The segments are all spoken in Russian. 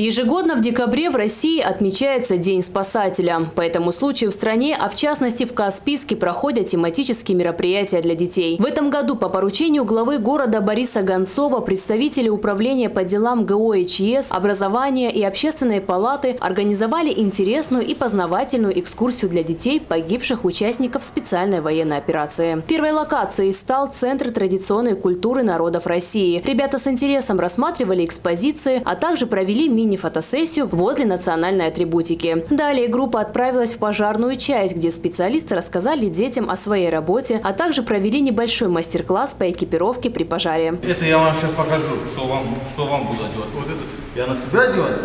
Ежегодно в декабре в России отмечается День спасателя. По этому случаю в стране, а в частности в Каспийске, проходят тематические мероприятия для детей. В этом году по поручению главы города Бориса Гонцова представители управления по делам ГО и ЧС, образования и общественной палаты организовали интересную и познавательную экскурсию для детей, погибших участников специальной военной операции. Первой локацией стал Центр традиционной культуры народов России. Ребята с интересом рассматривали экспозиции, а также провели мини-фотосессию возле национальной атрибутики. Далее группа отправилась в пожарную часть, где специалисты рассказали детям о своей работе, а также провели небольшой мастер-класс по экипировке при пожаре. Это я вам сейчас покажу, что вам, что вам буду делать. Вот это я на себя делаю.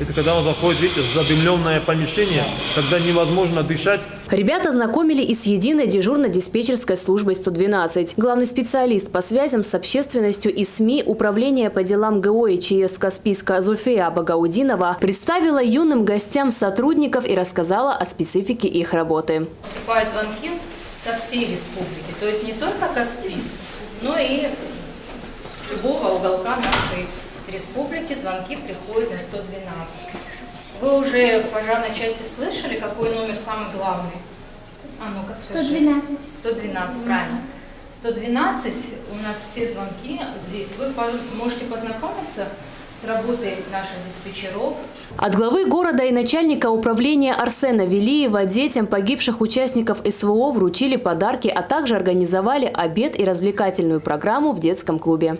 Это когда он заходит, видите, в задымленное помещение, когда невозможно дышать. Ребята знакомили и с единой дежурно-диспетчерской службой 112. Главный специалист по связям с общественностью и СМИ Управления по делам ГО и ЧС Каспийска Зульфия Багаудинова представила юным гостям сотрудников и рассказала о специфике их работы. Поступают звонки со всей республики, то есть не только Каспийск, но и с любого уголка нашей республики звонки приходят на 112. Вы уже в пожарной части слышали, какой номер самый главный? А ну-ка скажи. 112. 112, правильно. 112, у нас все звонки здесь. Вы можете познакомиться с работой наших диспетчеров. От главы города и начальника управления Арсена Велиева детям погибших участников СВО вручили подарки, а также организовали обед и развлекательную программу в детском клубе.